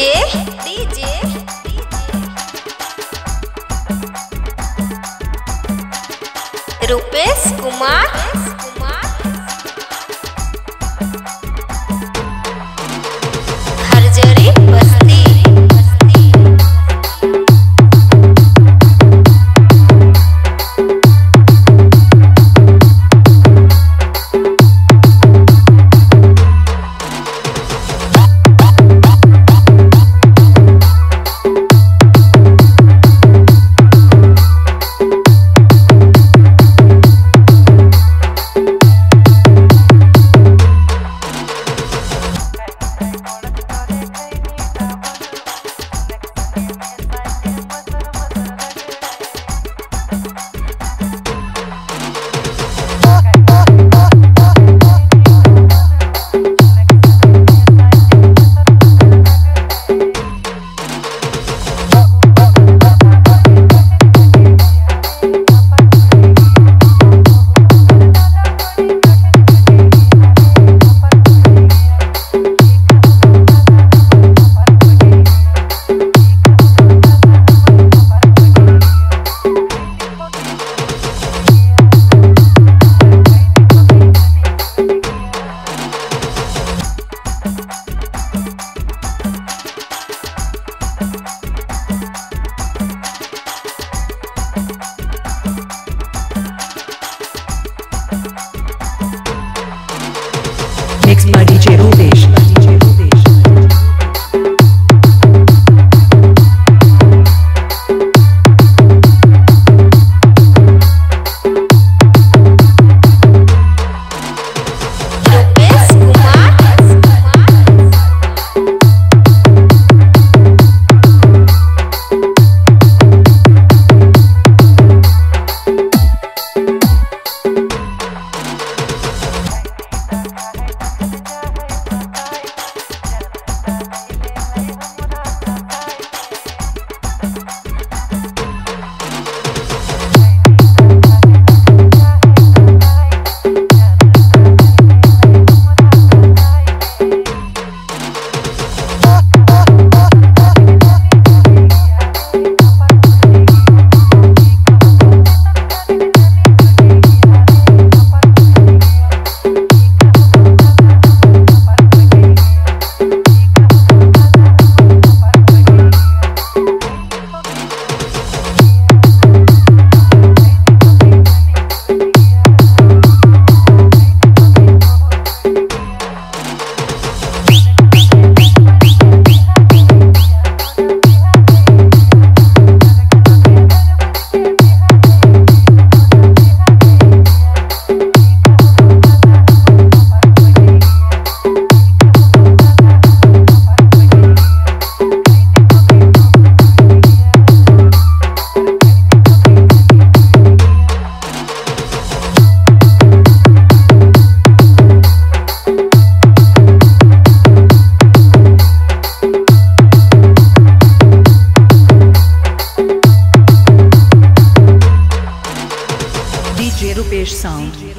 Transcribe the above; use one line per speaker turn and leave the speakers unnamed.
Birinci. Fish Sound.